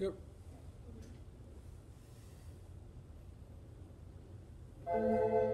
Yep. Thank you.